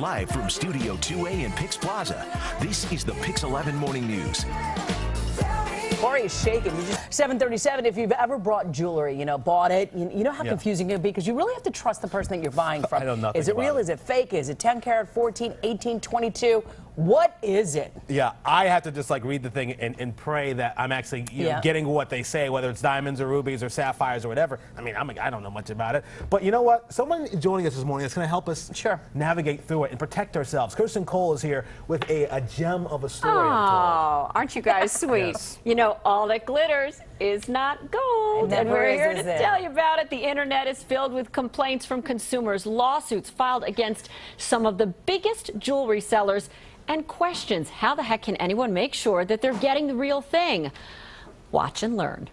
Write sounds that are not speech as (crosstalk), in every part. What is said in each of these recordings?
Live from Studio 2A in Pix Plaza, this is the Pix 11 Morning News. Corey is shaking. You just 737. If you've ever bought jewelry, you know, bought it, you, you know how Yeah. confusing it can be because you really have to trust the person that you're buying from. I know nothing Is it about real? it. Is it fake? Is it 10 karat, 14, 18, 22? What is it? Yeah, I have to just like read the thing and, and pray that I'm actually you know, Yeah. getting what they say, whether it's diamonds or rubies or sapphires or whatever. I mean, I'm, I don't know much about it. But you know what? Someone joining us this morning is going to help us Sure. navigate through it and protect ourselves. Kirstin Cole is here with a, a gem of a story, Oh, aren't you guys (laughs) sweet? Yes. You know, all that glitters is not gold. And we're is, here is to it? tell you about it. The internet is filled with complaints from consumers, lawsuits filed against some of the biggest jewelry sellers, and questions. How the heck can anyone make sure that they're getting the real thing? Watch and learn.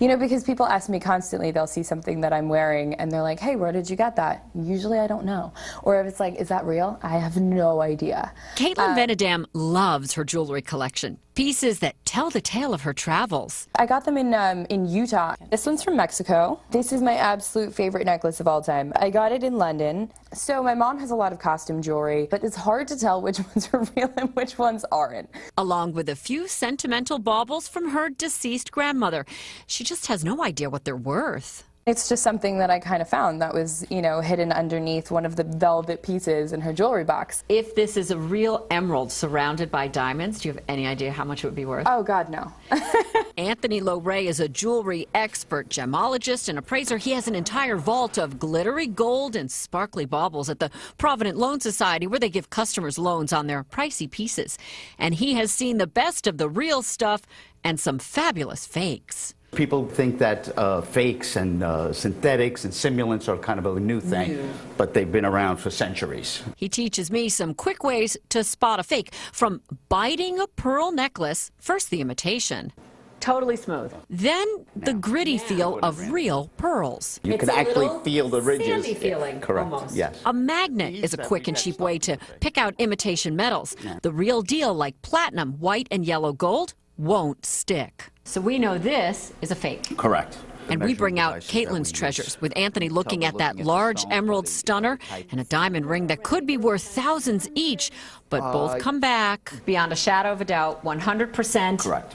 You know, because people ask me constantly, they'll see something that I'm wearing and they're like, hey, where did you get that? Usually I don't know. Or if it's like, is that real? I have no idea. Caitlin uh, Venedam loves her jewelry collection. Pieces that tell the tale of her travels. I got them in, um, in Utah. This one's from Mexico. This is my absolute favorite necklace of all time. I got it in London. So my mom has a lot of costume jewelry, but it's hard to tell which (laughs) ones are real and which ones aren't. along with a few sentimental baubles from her deceased grandmother. She just has no idea what they're worth. It's just something that I kind of found that was, you know, hidden underneath one of the velvet pieces in her jewelry box. If this is a real emerald surrounded by diamonds, do you have any idea how much it would be worth? Oh, God, no. (laughs) Anthony LoRe is a jewelry expert, gemologist, and appraiser. He has an entire vault of glittery gold and sparkly baubles at the Provident Loan Society where they give customers loans on their pricey pieces. And he has seen the best of the real stuff and some fabulous fakes. People think that uh, fakes and uh, synthetics and simulants are kind of a new thing, but they've been around for centuries. He teaches me some quick ways to spot a fake from biting a pearl necklace, first the imitation, Totally smooth. then the gritty feel of real pearls. You It's can actually feel the ridges. sandy feeling, Correct. almost. Yes. A magnet is a quick and cheap way to pick out imitation metals. The real deal, like platinum, white, and yellow gold, won't stick. So we know this is a fake. Correct. And we bring out Caitlin's treasures, with Anthony looking at that large emerald stunner and a diamond ring that could be worth thousands each, but uh, both come back beyond a shadow of a doubt, 100%. Correct.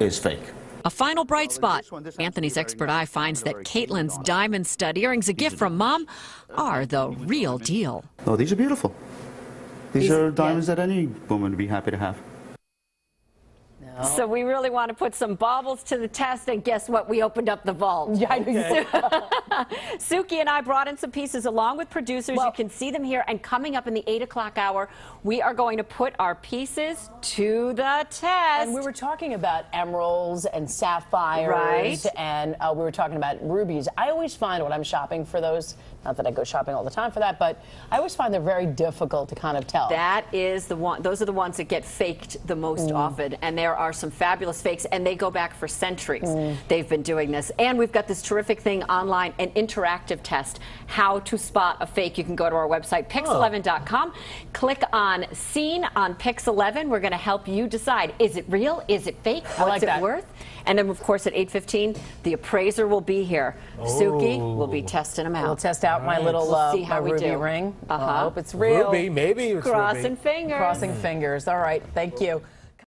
Is fake. A final bright spot. this one- this one Anthony's expert eye finds that very smooth Caitlin's diamond stud earrings, a gift from mom, are the real deal. Oh, these are beautiful. These are diamonds that any woman would be happy to have. So we really want to put some baubles to the test, and guess what? We opened up the vault. Yeah, I know. (laughs) Suki and I brought in some pieces along with producers. Well- you can see them here. And coming up in the 8 o'clock hour, we are going to put our pieces to the test. And we were talking about emeralds and sapphires. Right. And uh, we were talking about rubies. I always find when I'm shopping for those, not that I go shopping all the time for that, but I always find they're very difficult to kind of tell. That is the one. Those are the ones that get faked the most often, and there are some fabulous fakes, and they go back for centuries. They've been doing this, and we've got this terrific thing online, an interactive test, how to spot a fake. You can go to our website, pix11.com, click on Scene on Pix11. We're going to help you decide: is it real? Is it fake? What's like it that. worth? And then, of course, at 8:15, the appraiser will be here. Suki will be testing them out. We'll test out my little We'll uh, see how my we ruby do. ring. Uh-huh. I hope it's real. Ruby, maybe it's Crossing ruby. fingers. Crossing fingers. All right. Thank you.